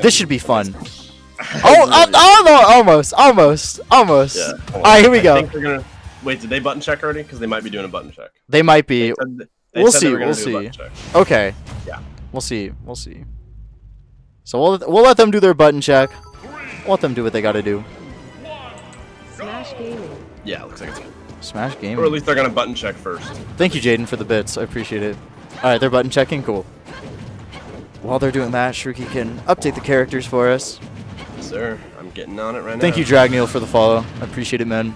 This should be fun. oh, oh, oh, no, almost, almost, almost. Yeah. All right, here we I go. think they're gonna. Wait, did they button check already? Because they might be doing a button check. They might be. They said- they We'll see, we'll do a button see. Okay. Yeah. We'll see. We'll see. So we'll we'll let them do their button check. We'll let them do what they got to do. Smash Gaming. Yeah, it looks like it's. Smash game. Or at least they're gonna button check first. Thank you, Jaden, for the bits. I appreciate it. All right, they're button checking. Cool. While they're doing that, Shruki can update the characters for us. Sir, I'm getting on it right now. Thank you, Dragneil, for the follow. I appreciate it, man.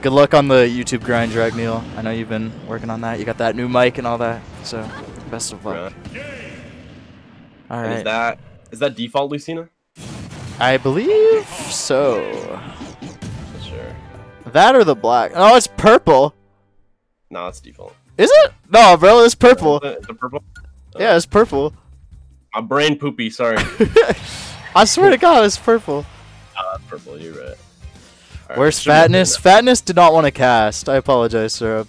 Good luck on the YouTube grind, Dragneil. I know you've been working on that. You got that new mic and all that. So, best of luck. All And. Is that is that default, Lucina? I believe so. Sure. That or the black? Oh, it's purple. No, it's default. Is it? No, bro, it's purple. The, the purple. Yeah, it's purple. My brain poopy. Sorry. I swear to God, it's purple. Ah, purple. You're right. Alright, Where's should be okay Fatness? Fatness did not want to cast. I apologize, Syrup.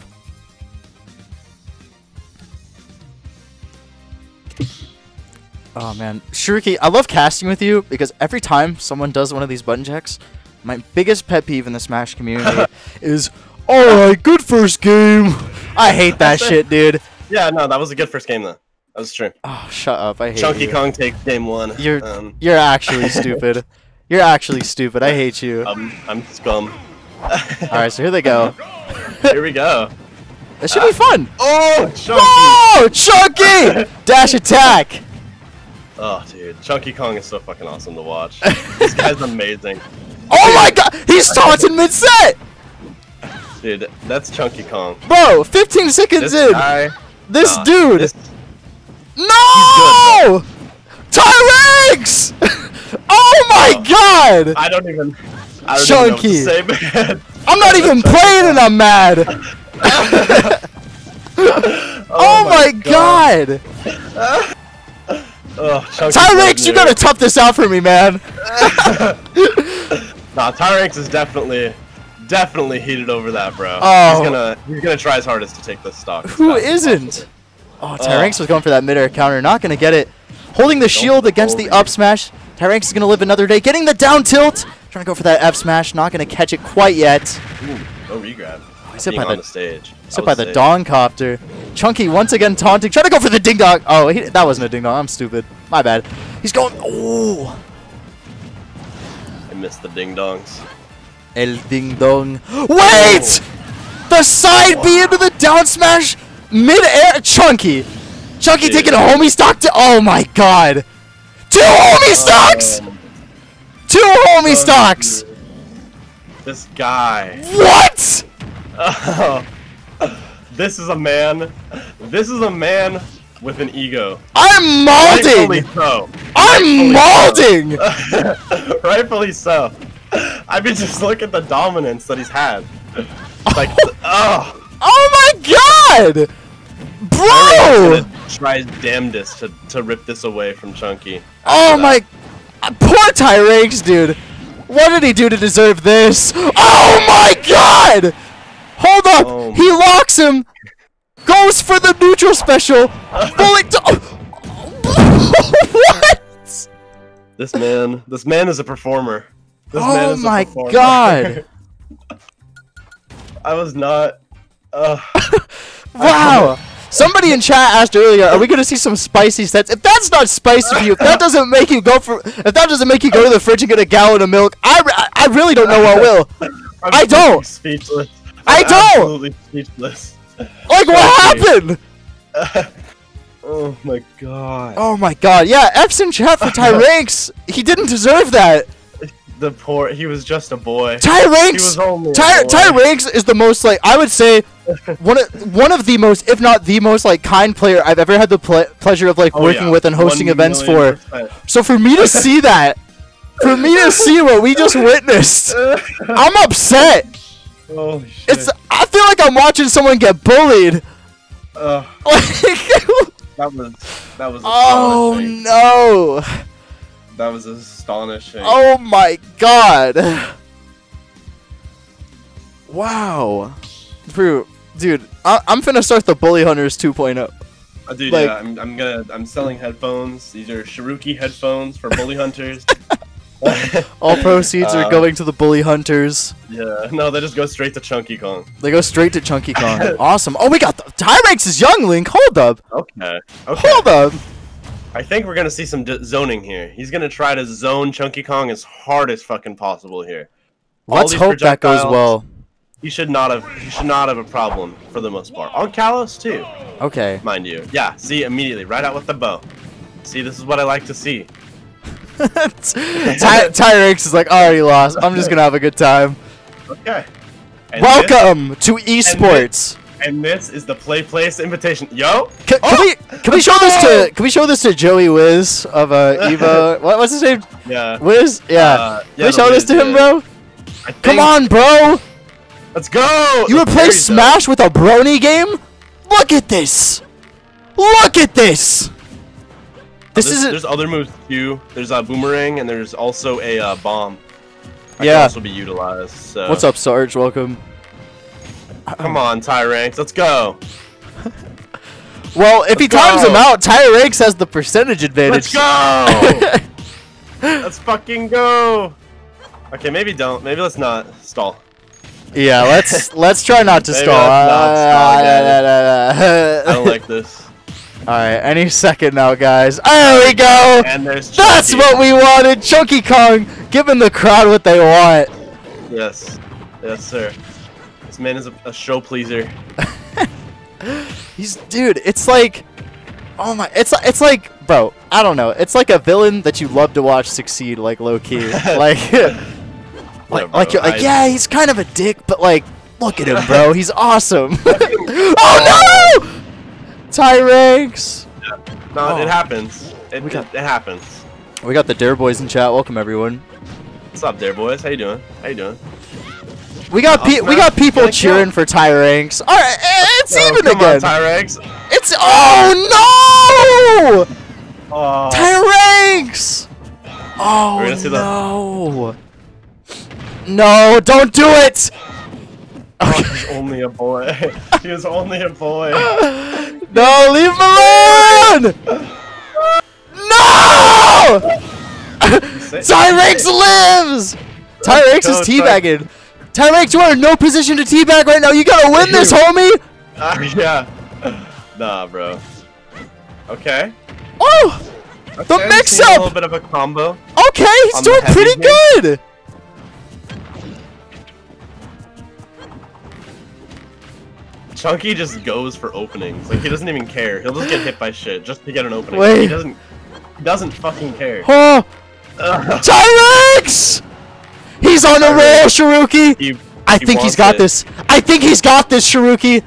Oh man, Shuriki, I love casting with you because every time someone does one of these button checks, my biggest pet peeve in the Smash community is, "Alright, good first game." I hate that shit, dude. Yeah, no, that was a good first game though. That was true. Oh, shut up! I hate Chunky you. Kong takes game one. You're um, you're actually stupid. You're actually stupid. I hate you. um, I'm scum. All right, so here they go. Here we go. It should be fun. Oh, Chunky! Whoa, Chunky! Dash attack. Oh, dude, Chunky Kong is so fucking awesome to watch. this guy's amazing, Oh my god, he's taunting mid-set. Dude. That's Chunky Kong. Bro, 15 seconds This in. guy. this nah, dude. this- no! Tyrex! oh my Oh. god! I don't even. I don't Chunky. Even know what to say, man. I'm not even playing and I'm mad. Oh, oh, my god! Oh, Tyrex, you gotta tough this out for me, man. Nah, Tyrex is definitely, definitely heated over that, bro. Oh. He's gonna, he's gonna try his hardest to take this stock. Who isn't? possible. Oh, oh. Tyrex was going for that mid-air counter, not gonna get it. Holding the shield against the up smash. Tyrex is gonna live another day. Getting the down tilt. Trying to go for that F smash, not gonna catch it quite yet. Ooh, no regrab. Oh, he's hit by the- the stage. Hit by the. Dawn Copter. Chunky once again taunting. Trying to go for the ding dong. Oh, he, that wasn't a ding dong. I'm stupid. My bad. He's going. Oh, I missed the ding dongs. El ding dong. Wait! The side B into the down smash mid air. Chunky. Chunky Dude. taking a homie stock to. Oh my god. Two homie stocks! Um, Two homie oh, stocks! This guy. What? Oh, this is a man. This is a man with an ego. I'm Rightfully so. I'm molding! Rightfully so. I mean, just look at the dominance that he's had. Like, oh, Oh my god! Bro! his damnedest to, to rip this away from Chunky. Oh my... that. uh, Poor Tyrex, dude. What did he do to deserve this? Oh my god! Hold up! Oh he locks him! Goes for the neutral special! Fully... what? This man, this man is a performer. This Oh my god! I was not. Uh, Wow! Somebody in chat asked earlier, are we gonna see some spicy sets? If that's not spicy for you, if that doesn't make you go for, if that doesn't make you go to the fridge and get a gallon of milk, I, I really don't know what will. I'm I don't. Speechless. I I'm don't. Absolutely speechless. Like, what happened? Oh my god. Oh my god, yeah, F's in chat for Tyranks. He didn't deserve that. The poor. He was just a boy. He Tyranks, was only. a Ty boy. Tyranks is the most like I would say one of one of the most, if not the most like kind player I've ever had the ple- pleasure of like Oh, working yeah. with and hosting events for. percent. So for me to see that, for me to see what we just witnessed, I'm upset. Holy shit. It's I feel like I'm watching someone get bullied. Uh, Like, that was. That was. oh no. That was astonishing. Oh my god. Wow. Bro, dude, I- I'm finna start the Bully Hunters 2.0. Uh, dude, Like- yeah, I'm, I'm gonna I'm selling headphones. These are Shiruki headphones for bully hunters. All proceeds are Uh, going to the bully hunters. Yeah, no, they just go straight to Chunky Kong. They go straight to Chunky Kong. awesome. Oh, we got the Tyrex is young Link. Hold up. Okay. Okay. Hold up. I think we're gonna see some d- zoning here. He's gonna try to zone Chunky Kong as hard as fucking possible here. Let's hope that goes well. He should not have. He should not have a problem for the most part. On Kalos too, Okay. mind you. Yeah. See immediately, right out with the bow. See, this is what I like to see. Ty- Tyrex is like, already lost. I'm just gonna have a good time. Okay. And This, Welcome to esports. And this is the Play Place invitation. Yo. Can, can Oh! we can we show this to can we show this to Joey Wiz of uh Evo? what, what's his name? Yeah. Wiz? Yeah. Uh, can we show this to him, yeah. bro? I Come on, bro. Let's go. You replace. Smash with a Brony game? Look at this. Look at this. This There's, isn't. there's other moves too. There's a boomerang and there's also a uh, bomb. That Yeah. Can also be utilized. So. What's up, Sarge? Welcome. Come on, Tyranks. Let's go. Well, if he Let's times go. him out, Tyrex has the percentage advantage. Let's go. let's fucking go. Okay, maybe don't. Maybe let's not stall. yeah, let's let's try not to stall. not stall, Uh, I don't like this. All right, any second now, guys. There we go. And there's That's what we wanted. Chunky Kong giving the crowd what they want. Yes. Yes, sir. This man is a, a show pleaser. He's dude. It's like, oh my. It's it's like, bro. I don't know. It's like a villain that you love to watch succeed, like low key. like, like, like, you're like, yeah, he's kind of a dick, but like, look at him, bro. He's awesome. oh no! Tyrex. No, Oh. it happens. It, We got- it, it happens. We got the Dair Boys in chat. Welcome everyone. What's up, Dair boys? How you doing? How you doing? We got pe- we got people cheering for Tyranks. All right, it's Oh, even come again. On, Tyrex. it's oh no! Oh, Tyranks! Oh We're gonna see the- no! No, don't do it! Oh, he's only a boy. he was only a boy. No, leave him alone! No! Tyrex lives! Tyrex is teabagging. Tyrex, you are in no position to teabag right now. You gotta win this, homie! Ah, yeah. Nah, bro. Okay. Oh! okay The mix-up! A little bit of a combo. Okay, he's doing pretty game? good! Chunky just goes for openings. Like he doesn't even care. He'll just get hit by shit just to get an opening. Wait. He doesn't. He doesn't fucking care. Oh! Tyrex! He's on a roll, Shiruki! He- I he think he's got it. this. I think he's got this, Shiruki.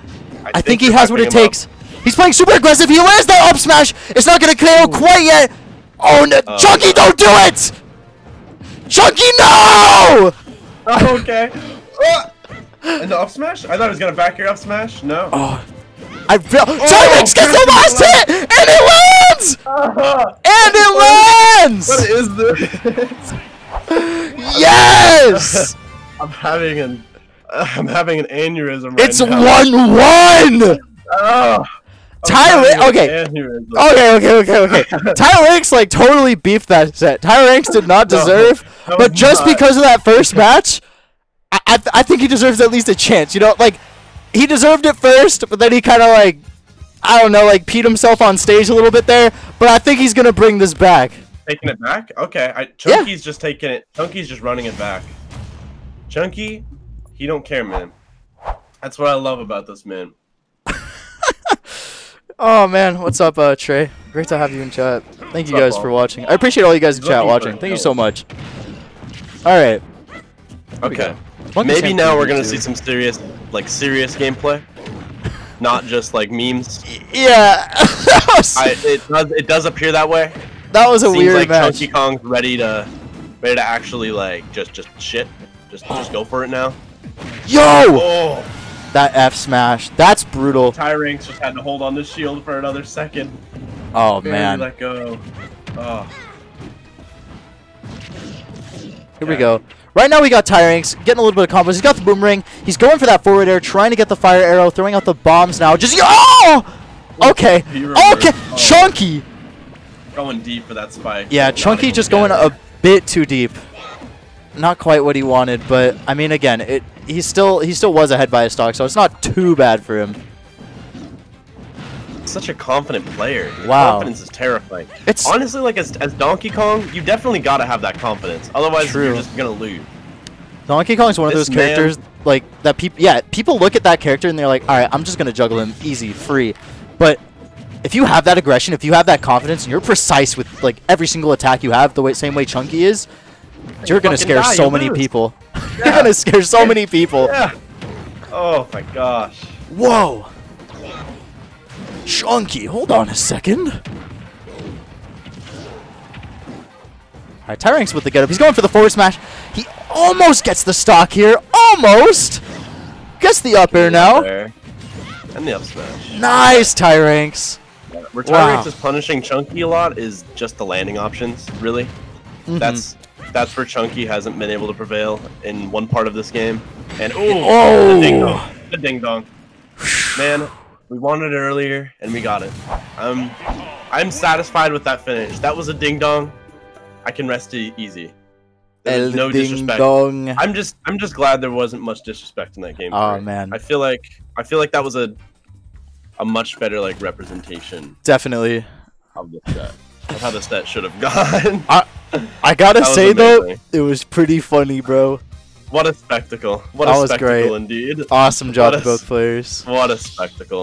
I, think, he has what it him up. takes. He's playing super aggressive. He lands that up smash. It's not gonna KO quite yet. Oh no, Oh, Chunky, no. don't do it! Chunky, no! Oh, okay. Ah! and the up smash? I thought he was gonna back your up smash. No. Oh, I feel. Oh, Tyrex gets the last hit, and it lands, uh-huh. and it lands. What is this? Yes, I'm having an. I'm having an aneurysm right it's now. Oh, I'm Tyrex. having an Okay. Okay, okay, okay, okay. Tyrex like totally beefed that set. Tyrex did not deserve, no, but just not. because of that first match, I I, th- I think he deserves at least a chance. You know, like he deserved it first, but then he kind of like I don't know, like peed himself on stage a little bit there. But I think he's gonna bring this back. Taking it back? Okay. I, Chunky's just taking it. Chunky's just running it back. Chunky, he don't care, man. That's what I love about this man. Oh man, what's up, uh, Trey? Great to have you in chat. Thank you What's up, guys for watching. I appreciate all you guys in chat watching. Thank you so much. All right. Okay. Maybe now we're gonna too. see some serious, like serious gameplay, not just like memes. Yeah, I, it does it does appear that way. That was a Seems weird like match. Chunky Kong's ready to ready to actually like just just shit, just just go for it now. Yo, Oh, that F smash. That's brutal. Tyranks just had to hold on the shield for another second. Oh Barely man. let go. Oh, Here we go. Right now we got Tyranks getting a little bit of combos. He's got the boomerang. He's going for that forward air, trying to get the fire arrow, throwing out the bombs now. Just oh! Okay. Okay. Oh. Chunky. Going deep for that spike. Yeah, Chunky just to going it. a bit too deep. Not quite what he wanted, but I mean, again, it he still he still was ahead by a stock, so it's not too bad for him. Such a confident player. His Wow. Confidence is terrifying. It's Honestly, like as, as Donkey Kong, you definitely gotta have that confidence. Otherwise, True. you're just gonna lose. Donkey Kong's one of those characters like that people yeah, people look at that character and they're like, "All right, I'm just going to juggle him easy, free." But if you have that aggression, if you have that confidence and you're precise with like every single attack you have the way same way Chunky is, you're going to scare die, so many lose. people. you're going to scare so many people. Yeah. Oh my gosh. Whoa. Chunky, hold on a second. Alright, Tyrank's with the get up. He's going for the forward smash. He almost gets the stock here. Almost! Gets the up air now. And the up smash. Nice, Tyranks. Where Wow. Is punishing Chunky a lot is just the landing options, really. Mhm. That's that's where Chunky hasn't been able to prevail in one part of this game. And Oh. the ding dong, the ding dong. Man, we wanted it earlier and we got it. I'm I'm satisfied with that finish. That was a ding dong. I can rest easy. There was El no disrespect. dong. I'm just I'm just glad there wasn't much disrespect in that game. Oh, man. I feel like I feel like that was a a much better like representation Definitely. of the set. Of how the set should have gone. I I gotta say, though, it was pretty funny, bro. what a spectacle. What That a was spectacle great. indeed. Awesome job What to both players. What a spectacle.